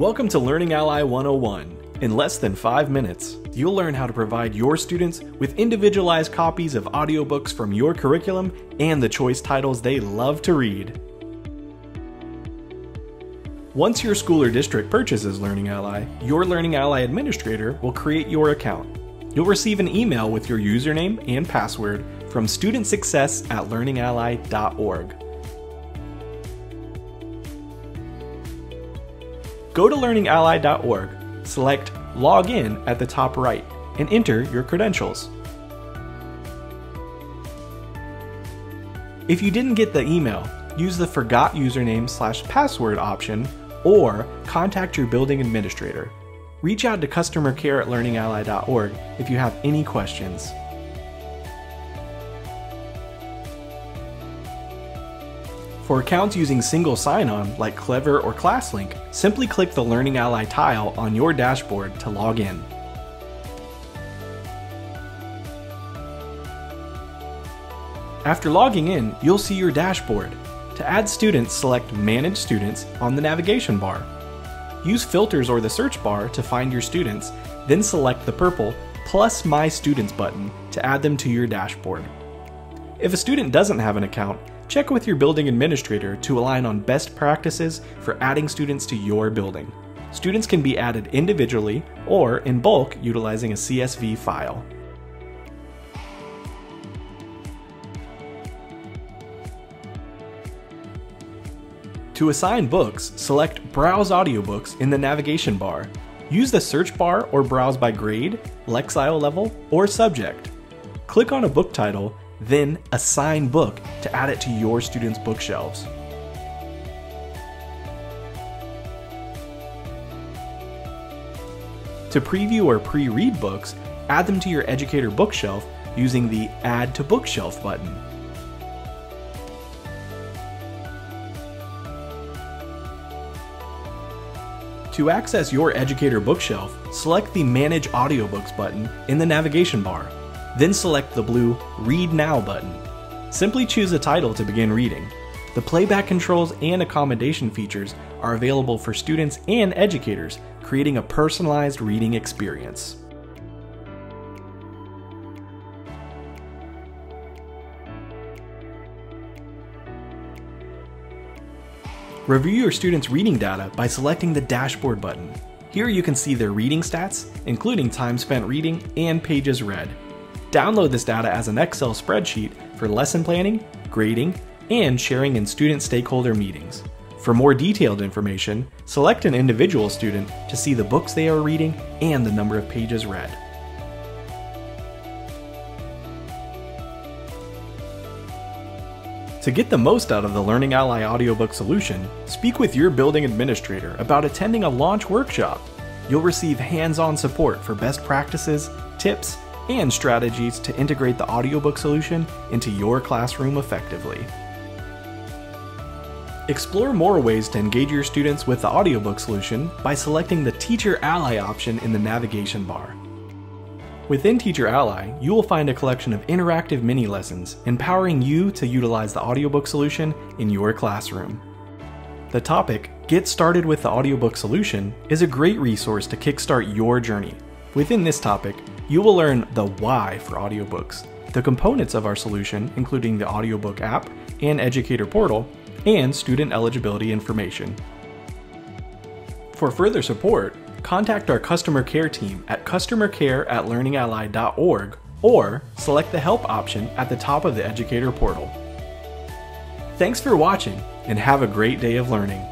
Welcome to Learning Ally 101. In less than five minutes, you'll learn how to provide your students with individualized copies of audiobooks from your curriculum and the choice titles they love to read. Once your school or district purchases Learning Ally, your Learning Ally administrator will create your account. You'll receive an email with your username and password from student success at learningally.org. Go to learningally.org, select Log In at the top right, and enter your credentials. If you didn't get the email, use the Forgot Username slash Password option or contact your building administrator. Reach out to customer care at learningally.org if you have any questions. For accounts using single sign-on like Clever or ClassLink, simply click the Learning Ally tile on your dashboard to log in. After logging in, you'll see your dashboard. To add students, select Manage Students on the navigation bar. Use filters or the search bar to find your students, then select the purple plus My Students button to add them to your dashboard. If a student doesn't have an account, check with your building administrator to align on best practices for adding students to your building. Students can be added individually or in bulk utilizing a CSV file. To assign books, select Browse Audiobooks in the navigation bar. Use the search bar or browse by grade, Lexile level, or subject. Click on a book title then assign book to add it to your students' bookshelves. To preview or pre-read books, add them to your educator bookshelf using the Add to Bookshelf button. To access your educator bookshelf, select the Manage Audiobooks button in the navigation bar. Then select the blue Read Now button. Simply choose a title to begin reading. The playback controls and accommodation features are available for students and educators, creating a personalized reading experience. Review your students' reading data by selecting the Dashboard button. Here you can see their reading stats, including time spent reading and pages read. Download this data as an Excel spreadsheet for lesson planning, grading, and sharing in student stakeholder meetings. For more detailed information, select an individual student to see the books they are reading and the number of pages read. To get the most out of the Learning Ally audiobook solution, speak with your building administrator about attending a launch workshop. You'll receive hands-on support for best practices, tips, and strategies to integrate the audiobook solution into your classroom effectively. Explore more ways to engage your students with the audiobook solution by selecting the Teacher Ally option in the navigation bar. Within Teacher Ally, you will find a collection of interactive mini lessons empowering you to utilize the audiobook solution in your classroom. The topic, Get Started with the Audiobook Solution, is a great resource to kickstart your journey. Within this topic, you will learn the why for audiobooks, the components of our solution, including the audiobook app and educator portal, and student eligibility information. For further support, contact our customer care team at customercare at learningally.org or select the help option at the top of the educator portal. Thanks for watching and have a great day of learning.